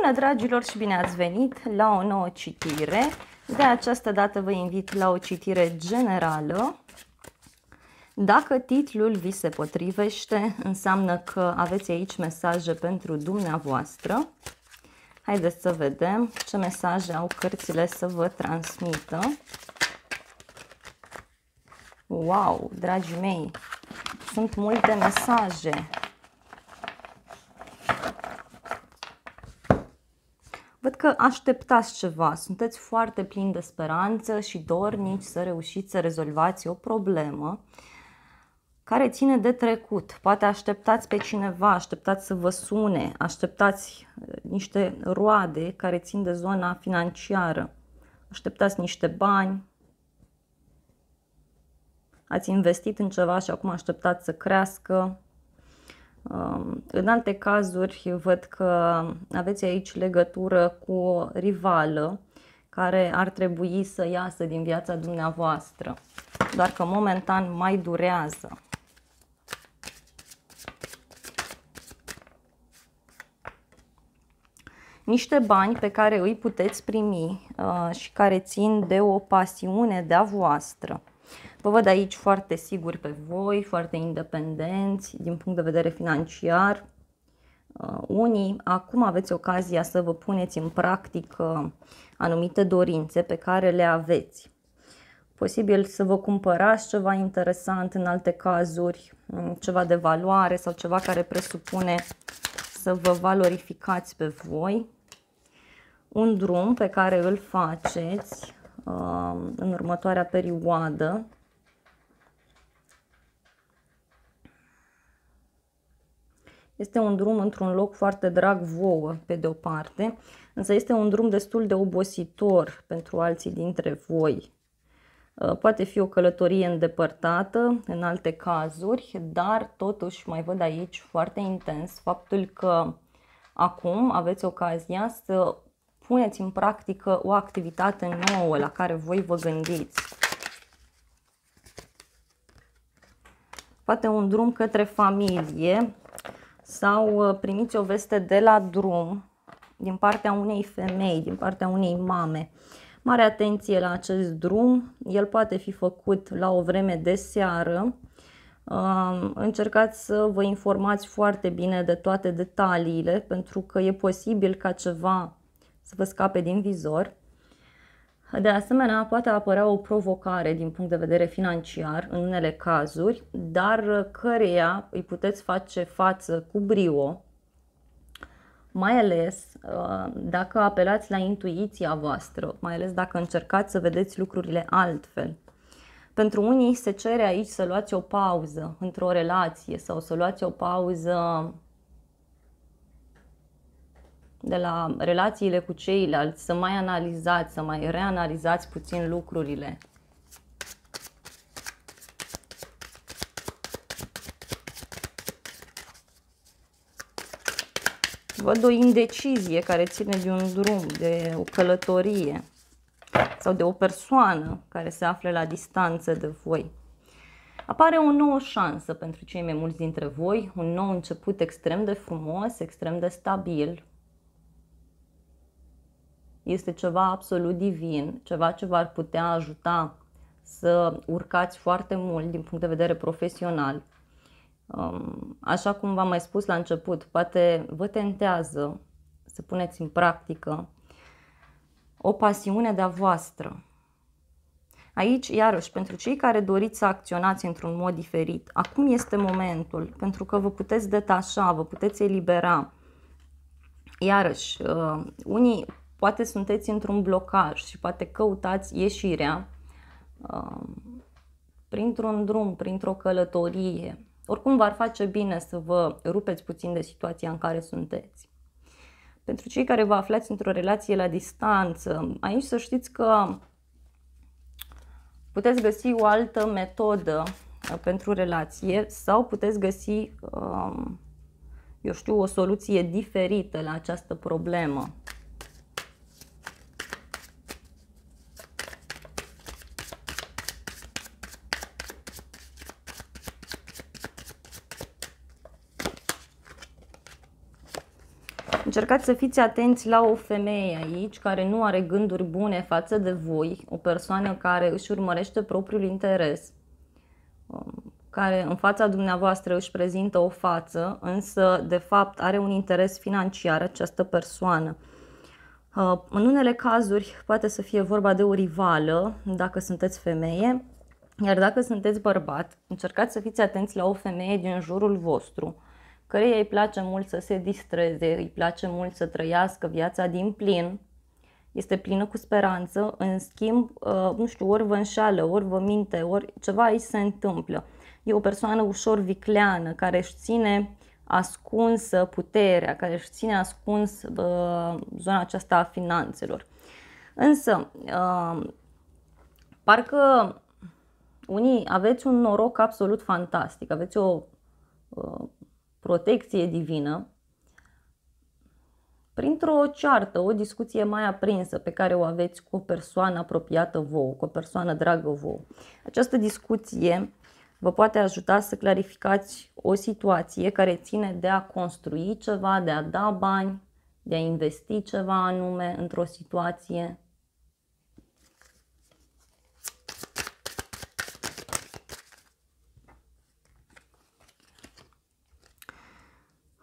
Bună dragilor și bine ați venit la o nouă citire. De această dată vă invit la o citire generală. Dacă titlul vi se potrivește, înseamnă că aveți aici mesaje pentru dumneavoastră. Haideți să vedem ce mesaje au cărțile să vă transmită. Wow, dragii mei, sunt multe mesaje. Că așteptați ceva, sunteți foarte plini de speranță și dornici să reușiți să rezolvați o problemă care ține de trecut. Poate așteptați pe cineva, așteptați să vă sune, așteptați uh, niște roade care țin de zona financiară, așteptați niște bani, ați investit în ceva și acum așteptați să crească. Um, în alte cazuri văd că aveți aici legătură cu o rivală care ar trebui să iasă din viața dumneavoastră, doar că momentan mai durează. Niște bani pe care îi puteți primi uh, și care țin de o pasiune de-a voastră. Vă văd aici foarte siguri pe voi, foarte independenți din punct de vedere financiar. Uh, unii acum aveți ocazia să vă puneți în practică anumite dorințe pe care le aveți. Posibil să vă cumpărați ceva interesant în alte cazuri, mm, ceva de valoare sau ceva care presupune să vă valorificați pe voi. Un drum pe care îl faceți uh, în următoarea perioadă Este un drum într-un loc foarte drag vouă, pe de o parte, însă este un drum destul de obositor pentru alții dintre voi. Uh, poate fi o călătorie îndepărtată în alte cazuri, dar totuși mai văd aici foarte intens faptul că acum aveți ocazia să puneți în practică o activitate nouă la care voi vă gândiți. Poate un drum către familie, sau uh, primiți o veste de la drum din partea unei femei, din partea unei mame. Mare atenție la acest drum, el poate fi făcut la o vreme de seară. Um, încercați să vă informați foarte bine de toate detaliile, pentru că e posibil ca ceva să vă scape din vizor. De asemenea, poate apărea o provocare din punct de vedere financiar în unele cazuri, dar căreia îi puteți face față cu brio, mai ales uh, dacă apelați la intuiția voastră, mai ales dacă încercați să vedeți lucrurile altfel. Pentru unii se cere aici să luați o pauză într-o relație sau să luați o pauză de la relațiile cu ceilalți, să mai analizați, să mai reanalizați puțin lucrurile. Văd o indecizie care ține de un drum, de o călătorie sau de o persoană care se află la distanță de voi. Apare o nouă șansă pentru cei mai mulți dintre voi, un nou început extrem de frumos, extrem de stabil, este ceva absolut divin, ceva ce v-ar putea ajuta să urcați foarte mult din punct de vedere profesional. Um, așa cum v-am mai spus la început, poate vă tentează să puneți în practică o pasiune de-a voastră. Aici, iarăși, pentru cei care doriți să acționați într-un mod diferit, acum este momentul, pentru că vă puteți detașa, vă puteți elibera. Iarăși, uh, unii poate sunteți într-un blocaj și poate căutați ieșirea uh, printr-un drum, printr-o călătorie. Oricum v-ar face bine să vă rupeți puțin de situația în care sunteți. Pentru cei care vă aflați într-o relație la distanță, aici să știți că puteți găsi o altă metodă uh, pentru relație sau puteți găsi, um, eu știu, o soluție diferită la această problemă. Încercați să fiți atenți la o femeie aici care nu are gânduri bune față de voi, o persoană care își urmărește propriul interes, um, care în fața dumneavoastră își prezintă o față, însă de fapt are un interes financiar această persoană. Uh, în unele cazuri poate să fie vorba de o rivală, dacă sunteți femeie, iar dacă sunteți bărbat, încercați să fiți atenți la o femeie din jurul vostru, căreia îi place mult să se distreze, îi place mult să trăiască viața din plin, este plină cu speranță, în schimb, uh, nu știu, ori vă înșală, ori vă minte, ori ceva aici se întâmplă. E o persoană ușor vicleană, care își ține ascunsă puterea, care își ține ascuns uh, zona aceasta a finanțelor. Însă, uh, parcă unii aveți un noroc absolut fantastic, aveți o uh, protecție divină printr-o ceartă, o discuție mai aprinsă pe care o aveți cu o persoană apropiată vouă, cu o persoană dragă vouă. Această discuție vă poate ajuta să clarificați o situație care ține de a construi ceva, de a da bani, de a investi ceva anume într-o situație.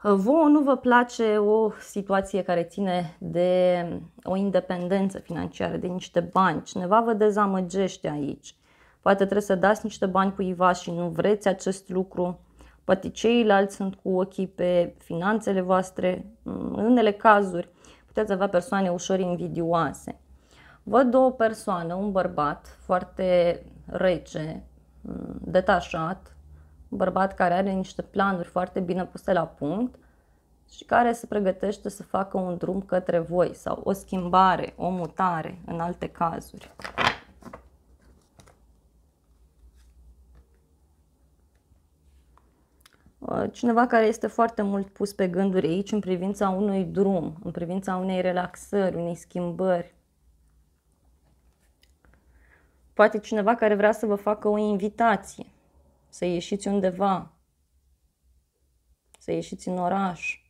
Vouă nu vă place o situație care ține de o independență financiară, de niște bani. Cineva vă dezamăgește aici. Poate trebuie să dați niște bani cuiva și nu vreți acest lucru. Poate ceilalți sunt cu ochii pe finanțele voastre. În unele cazuri puteți avea persoane ușor invidioase. Văd o persoană, un bărbat foarte rece, detașat, un bărbat care are niște planuri foarte bine puse la punct și care se pregătește să facă un drum către voi sau o schimbare, o mutare în alte cazuri. Uh, cineva care este foarte mult pus pe gânduri aici în privința unui drum, în privința unei relaxări, unei schimbări. Poate cineva care vrea să vă facă o invitație, să ieșiți undeva, să ieșiți în oraș.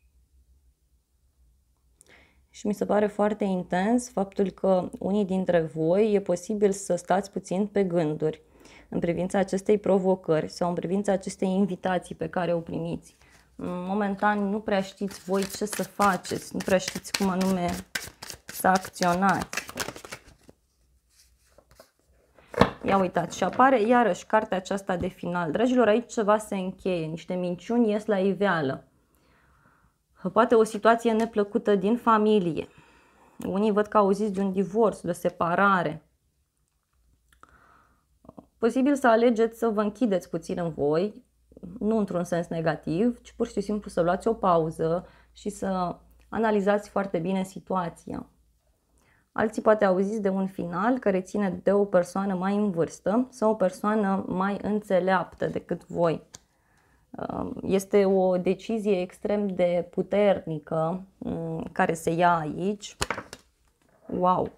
Și mi se pare foarte intens faptul că unii dintre voi e posibil să stați puțin pe gânduri în privința acestei provocări sau în privința acestei invitații pe care o primiți. Momentan nu prea știți voi ce să faceți, nu prea știți cum anume să acționați. Ia uitați, și apare iarăși cartea aceasta de final. Dragilor, aici ceva se încheie, niște minciuni ies la iveală. Poate o situație neplăcută din familie. Unii văd că auziți de un divorț, de o separare. Posibil să alegeți să vă închideți puțin în voi, nu într-un sens negativ, ci pur și simplu să luați o pauză și să analizați foarte bine situația. Alții poate auziți de un final care ține de o persoană mai în vârstă sau o persoană mai înțeleaptă decât voi. Um, este o decizie extrem de puternică um, care se ia aici. Wow!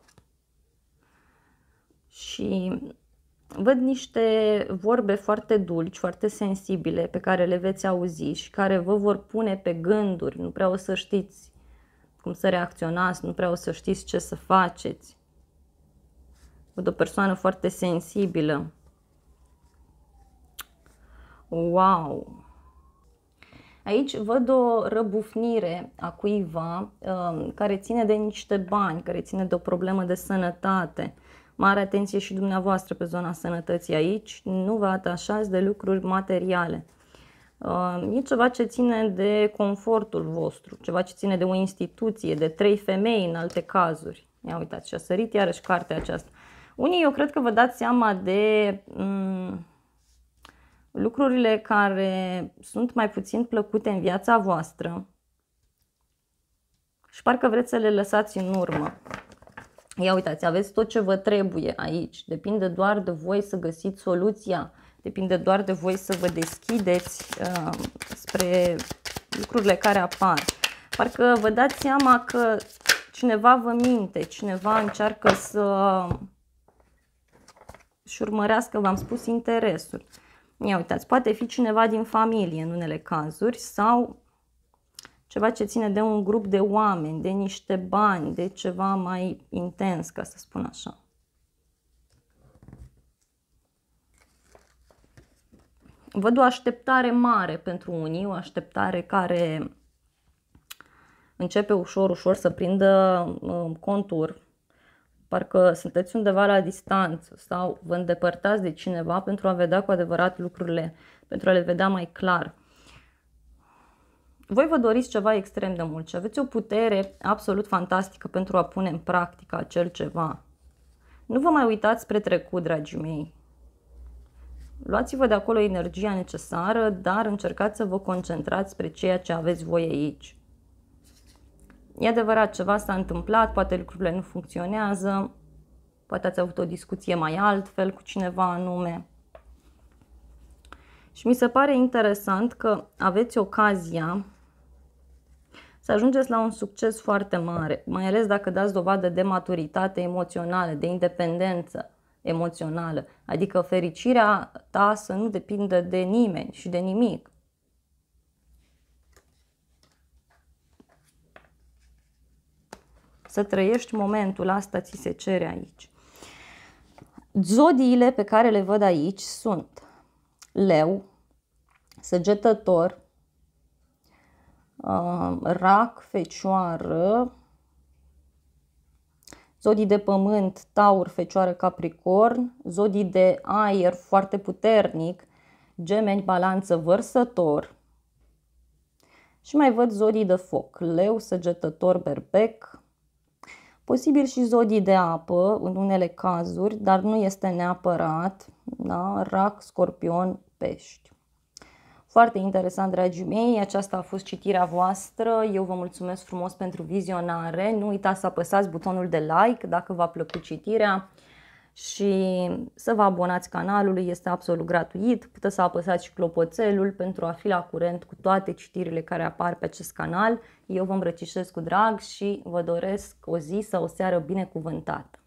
Și văd niște vorbe foarte dulci, foarte sensibile pe care le veți auzi și care vă vor pune pe gânduri. Nu prea o să știți cum să reacționați, nu prea o să știți ce să faceți. Văd o persoană foarte sensibilă. Wow! Aici văd o răbufnire a cuiva um, care ține de niște bani, care ține de o problemă de sănătate. Mare atenție și dumneavoastră pe zona sănătății aici, nu vă atașați de lucruri materiale. Um, e ceva ce ține de confortul vostru, ceva ce ține de o instituție, de trei femei în alte cazuri. Ia uitați, și a sărit iarăși cartea aceasta. Unii eu cred că vă dați seama de um, lucrurile care sunt mai puțin plăcute în viața voastră și parcă vreți să le lăsați în urmă. Ia uitați, aveți tot ce vă trebuie aici. Depinde doar de voi să găsiți soluția. Depinde doar de voi să vă deschideți uh, spre lucrurile care apar. Parcă vă dați seama că cineva vă minte, cineva încearcă să și urmărească, v-am spus, interesul. Ia uitați, poate fi cineva din familie în unele cazuri sau ceva ce ține de un grup de oameni, de niște bani, de ceva mai intens, ca să spun așa. Văd o așteptare mare pentru unii, o așteptare care începe ușor, ușor să prindă um, contur. Parcă sunteți undeva la distanță sau vă îndepărtați de cineva pentru a vedea cu adevărat lucrurile, pentru a le vedea mai clar. Voi vă doriți ceva extrem de mult și aveți o putere absolut fantastică pentru a pune în practică acel ceva. Nu vă mai uitați spre trecut, dragii mei. Luați-vă de acolo energia necesară, dar încercați să vă concentrați spre ceea ce aveți voi aici. E adevărat, ceva s-a întâmplat, poate lucrurile nu funcționează, poate ați avut o discuție mai altfel cu cineva anume. Și mi se pare interesant că aveți ocazia să ajungeți la un succes foarte mare, mai ales dacă dați dovadă de maturitate emoțională, de independență emoțională, adică fericirea ta să nu depindă de nimeni și de nimic. Să trăiești momentul, asta ți se cere aici. Zodiile pe care le văd aici sunt leu, săgetător, uh, rac, fecioară, zodii de pământ, taur, fecioară, capricorn, zodii de aer foarte puternic, gemeni, balanță, vărsător. Și mai văd zodii de foc, leu, săgetător, berbec, posibil și zodii de apă în unele cazuri, dar nu este neapărat, da? rac, scorpion, pești. Foarte interesant, dragii mei, aceasta a fost citirea voastră. Eu vă mulțumesc frumos pentru vizionare. Nu uitați să apăsați butonul de like dacă v-a plăcut citirea și să vă abonați canalului, este absolut gratuit. Puteți să apăsați și clopoțelul pentru a fi la curent cu toate citirile care apar pe acest canal. Eu vă îmbrățișez cu drag și vă doresc o zi sau o seară binecuvântată.